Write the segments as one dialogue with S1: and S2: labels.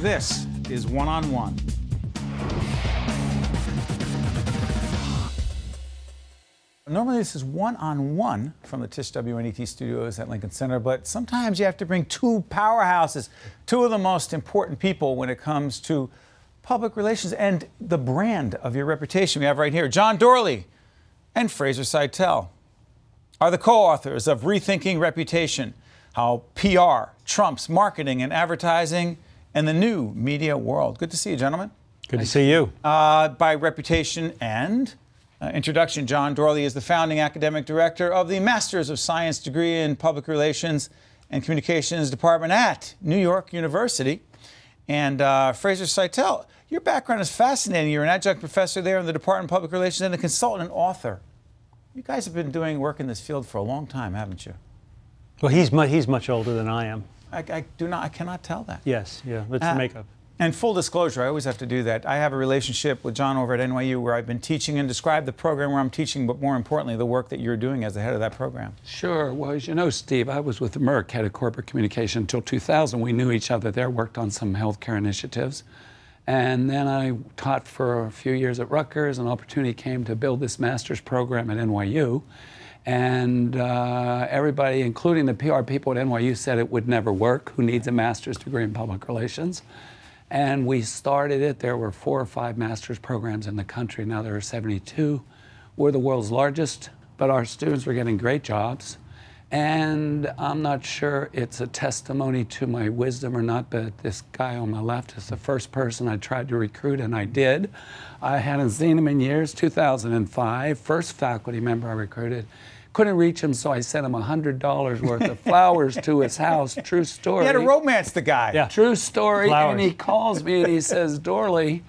S1: This is One on One. Normally, this is one on one from the Tisch WNET studios at Lincoln Center, but sometimes you have to bring two powerhouses, two of the most important people when it comes to public relations and the brand of your reputation. We have right here John Doorley and Fraser Seitel are the co authors of Rethinking Reputation How PR Trumps Marketing and Advertising and the New Media World. Good to see you, gentlemen.
S2: Good to see you.
S1: Uh, by reputation and uh, introduction, John Doorley is the founding academic director of the Masters of Science degree in Public Relations and Communications Department at New York University. And uh, Fraser Seitel, your background is fascinating. You're an adjunct professor there in the Department of Public Relations and a consultant and author. You guys have been doing work in this field for a long time, haven't you?
S2: Well, he's, mu- he's much older than I am.
S1: I, I do not, I cannot tell that.
S2: Yes, yeah, that's
S1: Uh,
S2: the makeup.
S1: And full disclosure, I always have to do that. I have a relationship with John over at NYU where I've been teaching and describe the program where I'm teaching, but more importantly, the work that you're doing as the head of that program.
S3: Sure. Well, as you know, Steve, I was with Merck, head of corporate communication until 2000. We knew each other there, worked on some healthcare initiatives. And then I taught for a few years at Rutgers. An opportunity came to build this master's program at NYU. And uh, everybody, including the PR people at NYU, said it would never work. Who needs a master's degree in public relations? And we started it. There were four or five master's programs in the country. Now there are 72. We're the world's largest, but our students are getting great jobs. And I'm not sure it's a testimony to my wisdom or not, but this guy on my left is the first person I tried to recruit, and I did. I hadn't seen him in years, 2005, first faculty member I recruited. Couldn't reach him, so I sent him $100 worth of flowers to his house. True story.
S1: He had to romance the guy.
S2: Yeah.
S3: True story.
S2: Flowers.
S3: And he calls me and he says, Doorley,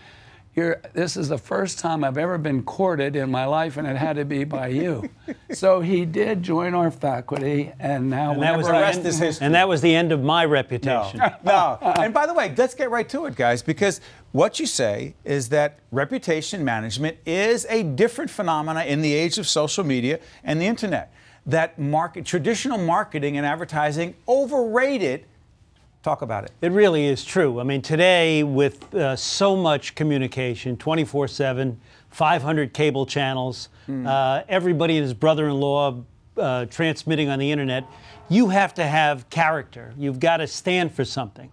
S3: you're, this is the first time I've ever been courted in my life, and it had to be by you. so he did join our faculty, and now
S2: And that, was
S1: the
S2: the
S1: rest
S2: end,
S1: is history.
S2: and that was the end of my
S1: No,
S2: reputation.
S1: no. And by the way, let's get right to it, guys, because what you say is that reputation management is a different phenomena in the age of social media and the internet. That market, traditional marketing and advertising overrated. Talk about it.
S2: It really is true. I mean, today, with uh, so much communication 24 7, 500 cable channels, uh, everybody and his brother in law uh, transmitting on the internet, you have to have character. You've got to stand for something.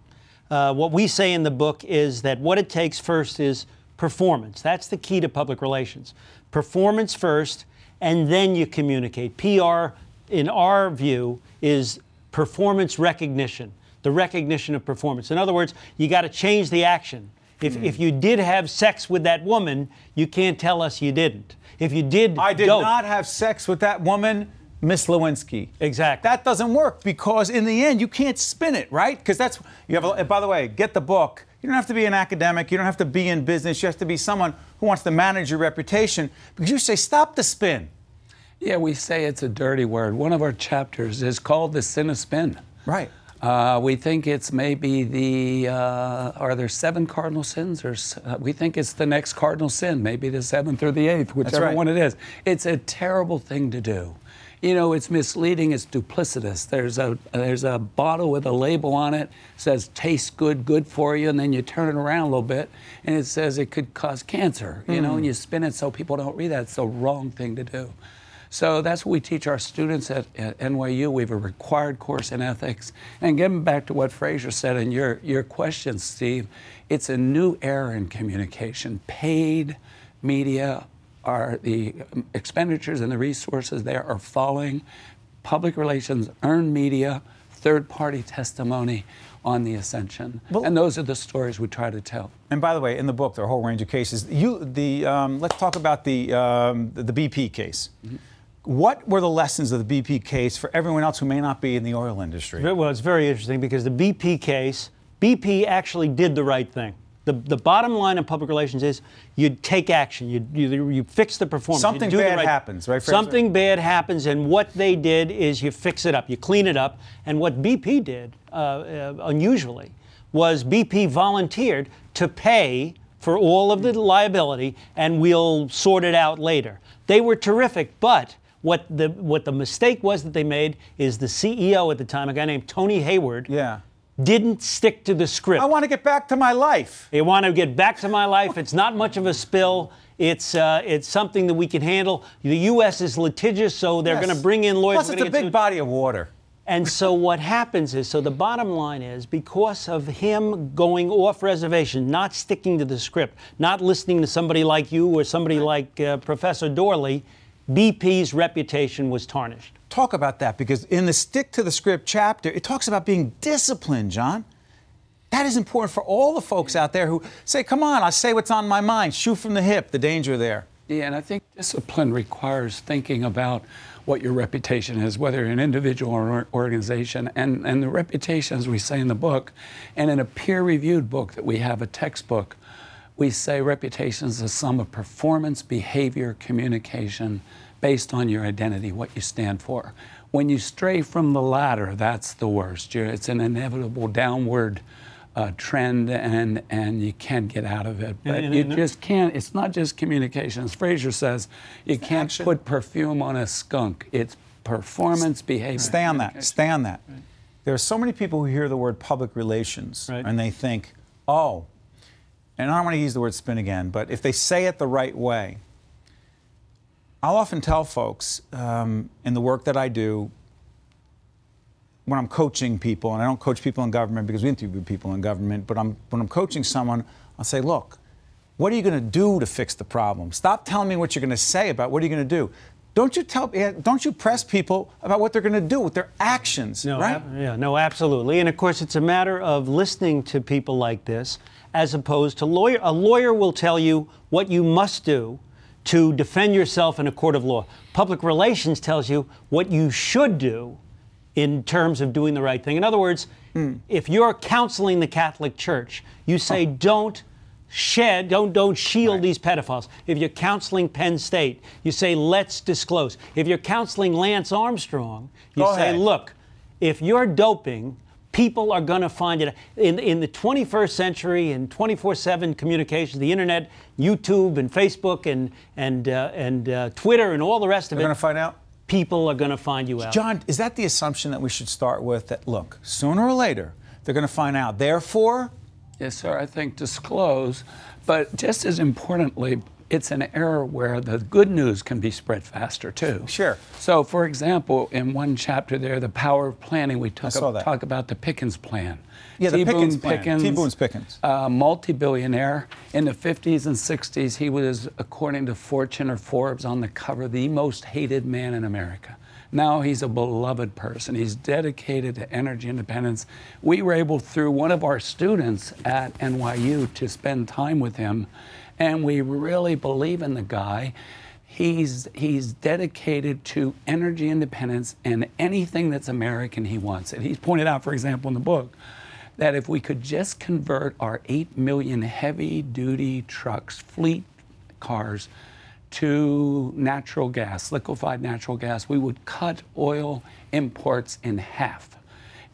S2: Uh, what we say in the book is that what it takes first is performance. That's the key to public relations. Performance first, and then you communicate. PR, in our view, is performance recognition, the recognition of performance. In other words, you got to change the action. If, hmm. if you did have sex with that woman, you can't tell us you didn't. If you did,
S1: I did
S2: dope-
S1: not have sex with that woman, Miss Lewinsky.
S2: Exactly.
S1: That doesn't work because in the end you can't spin it, right? Because that's you have. A, by the way, get the book. You don't have to be an academic. You don't have to be in business. You have to be someone who wants to manage your reputation. Because you say, stop the spin.
S3: Yeah, we say it's a dirty word. One of our chapters is called The Sin of Spin.
S1: Right.
S3: Uh, we think it's maybe the, uh, are there seven cardinal sins? Or uh, we think it's the next cardinal sin, maybe the seventh or the eighth, whichever
S1: right.
S3: one it is. It's a terrible thing to do. You know, it's misleading, it's duplicitous. There's a, there's a bottle with a label on it, says tastes good, good for you, and then you turn it around a little bit, and it says it could cause cancer, you know, and you spin it so people don't read that. It's the wrong thing to do. So that's what we teach our students at, at NYU. We have a required course in ethics. And getting back to what Fraser said in your, your question, Steve, it's a new era in communication. Paid media are the expenditures and the resources there are falling. Public relations, earned media, third party testimony on the ascension.
S1: Well-
S3: and those are the stories we try to tell.
S1: And by the way, in the book, there are a whole range of cases. You, the, um, let's talk about the, um, the, the BP case. What were the lessons of the BP case for everyone else who may not be in the oil industry?
S2: Well, it's very interesting because the BP case, BP actually did the right thing. The, the bottom line in public relations is you take action, you, you, you fix the performance.
S1: Something
S2: do
S1: bad
S2: right-
S1: happens, right, Fraser?
S2: Something bad happens, and what they did is you fix it up, you clean it up. And what BP did, uh, uh, unusually, was BP volunteered to pay for all of the liability, and we'll sort it out later. They were terrific, but what the what the mistake was that they made is the CEO at the time, a guy named Tony Hayward,
S1: Yeah.
S2: didn't stick to the script.
S1: I want to get back to my life.
S2: They want to get back to my life. It's not much of a spill. It's uh, it's something that we can handle. The U.S. is litigious, so they're
S1: Yes.
S2: going to bring in lawyers.
S1: Plus, it's a big
S2: sued.
S1: body of water.
S2: And so what happens is, so the bottom line is, because of him going off reservation, not sticking to the script, not listening to somebody like you or somebody like uh, Professor Doorley, BP's reputation was tarnished.
S1: Talk about that because in the stick to the script chapter, it talks about being disciplined, John. That is important for all the folks out there who say, come on, I say what's on my mind, shoot from the hip, the danger there.
S3: Yeah, and I think discipline requires thinking about what your reputation is, whether an individual or an organization. And, and the reputation, as we say in the book, and in a peer reviewed book that we have, a textbook, we say reputation is the sum of performance, behavior, communication based on your identity, what you stand for. When you stray from the latter, that's the worst. You're, it's an inevitable downward uh, trend, and, and you can't get out of it. But
S2: and-
S3: you
S2: and-
S3: just can't, it's not just communication. As Fraser says, you can't
S1: action.
S3: put perfume on a skunk. It's performance, behavior.
S1: Stay on that.
S3: communication.
S1: Stay on that. There are so many people who hear the word public relations
S2: Right.
S1: and they think, oh, and I don't want to use the word spin again, but if they say it the right way, I'll often tell folks um, in the work that I do when I'm coaching people, and I don't coach people in government because we interview people in government, but I'm, when I'm coaching someone, I'll say, look, what are you going to do to fix the problem? Stop telling me what you're going to say about what are you going to do. Don't you tell, don't you press people about what they're going to do with their actions,
S2: No,
S1: right?
S2: yeah, no, absolutely. And of course, it's a matter of listening to people like this, as opposed to lawyer. A lawyer will tell you what you must do to defend yourself in a court of law. Public relations tells you what you should do in terms of doing the right thing. In other words, hmm. if you're counseling the Catholic Church, you say don't shed, don't don't shield these pedophiles. If you're counseling Penn State, you say let's disclose. If you're counseling Lance Armstrong, you
S1: Go
S2: say
S1: ahead.
S2: look, if you're doping, people are going to find it. In, in the 21st century, in 24/7 communications, the internet, YouTube, and Facebook, and and uh, and uh, Twitter, and all the rest of
S1: They're
S2: it,
S1: going to find out.
S2: people are going to find you out.
S1: John, is that the assumption that we should start with? That look, sooner or later, they're going to find out. Therefore,
S3: Yes, sir. I think disclose, but just as importantly, it's an era where the good news can be spread faster too.
S1: Sure.
S3: So, for example, in one chapter there, the power of planning, we talk, talk about the Pickens plan.
S1: Yeah, the
S3: T. Boone
S1: Pickens plan. T. Boone's Pickens.
S3: uh, multi-billionaire in the 50s and 60s. He was, according to Fortune or Forbes, on the cover, the most hated man in America. Now he's a beloved person. He's dedicated to energy independence. We were able, through one of our students at NYU, to spend time with him, and we really believe in the guy. He's, he's dedicated to energy independence and anything that's American, he wants it. He's pointed out, for example, in the book, that if we could just convert our 8 million heavy duty trucks, fleet cars, to natural gas, liquefied natural gas, we would cut oil imports in half.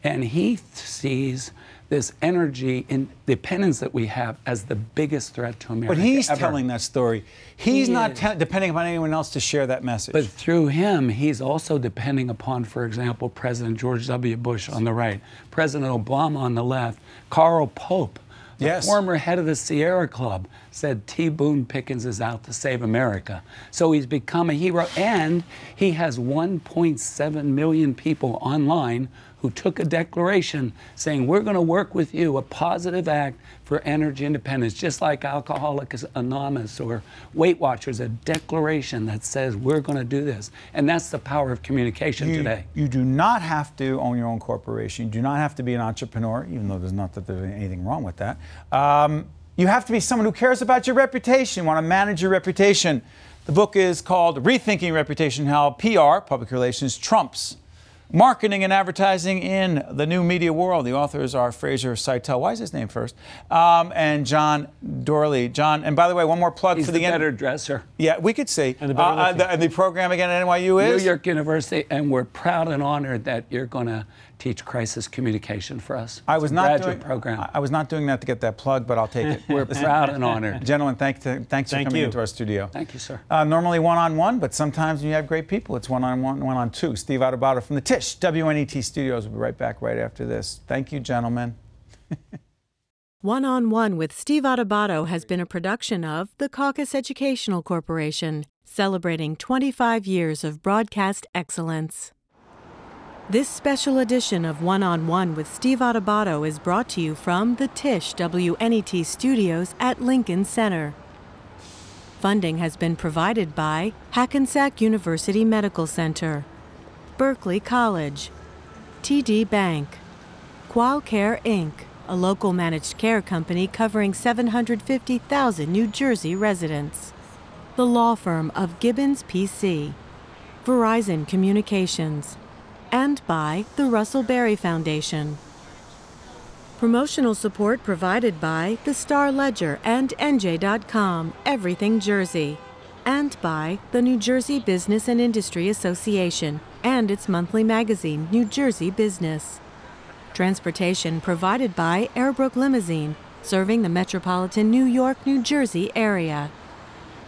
S3: And he sees this energy independence that we have as the biggest threat to America.
S1: but he's
S3: ever.
S1: telling that story. He's
S3: He
S1: not depending upon anyone else to share that message.
S3: But through him, he's also depending upon, for example, President George W. Bush on the right, President Obama on the left, Carl Pope, the
S1: Yes.
S3: former head of the Sierra Club, said T. Boone Pickens is out to save America. So he's become a hero, and he has 1.7 million people online who took a declaration saying, We're going to work with you, a positive act for energy independence, just like Alcoholics Anonymous or Weight Watchers, a declaration that says, We're going to do this. And that's the power of communication
S1: you,
S3: today.
S1: you do not have to own your own corporation. You do not have to be an entrepreneur, even though there's not that there's anything wrong with that. Um, you have to be someone who cares about your reputation, want to manage your reputation. The book is called Rethinking Reputation How PR, Public Relations, Trumps Marketing and Advertising in the New Media World. The authors are Fraser Seitel. Why is his name first? Um, and John Doorley. John, and by the way, one more plug
S3: He's
S1: for
S3: the
S1: the end-
S3: better dresser.
S1: Yeah, we could see.
S2: And the better
S1: Uh, uh, the, and the program again at NYU is New?
S3: York University, and we're proud and honored that you're going to teach crisis communication for us.
S1: I
S3: It's
S1: was not
S3: graduate
S1: doing,
S3: program.
S1: I- I was not doing that to get that plug, but I'll take it.
S3: We're proud and honored.
S1: Gentlemen, thank, thanks for coming
S2: you.
S1: into our studio.
S3: Thank you, sir.
S1: Uh, normally one-on-one, but sometimes when you have great people, it's one-on-one, one-on-two. Steve Adubato from the Tisch WNET studios. We'll be right back right after this. Thank you, gentlemen.
S4: One on One with Steve Adubato has been a production of the Caucus Educational Corporation, celebrating 25 years of broadcast excellence. This special edition of One on One with Steve Adubato is brought to you from the Tisch WNET studios at Lincoln Center. Funding has been provided by Hackensack University Medical Center, Berkeley College, TD Bank, Qualcare Inc., a local managed care company covering 750,000 New Jersey residents. The law firm of Gibbons PC, Verizon Communications, and by the Russell Berrie Foundation. Promotional support provided by the Star Ledger and NJ.com, Everything Jersey, and by the New Jersey Business and Industry Association and its monthly magazine, New Jersey Business. Transportation provided by Airbrook Limousine, serving the metropolitan New York, New Jersey area.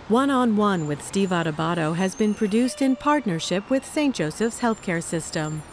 S4: One on One with Steve Adubato has been produced in partnership with St. Joseph's Healthcare System.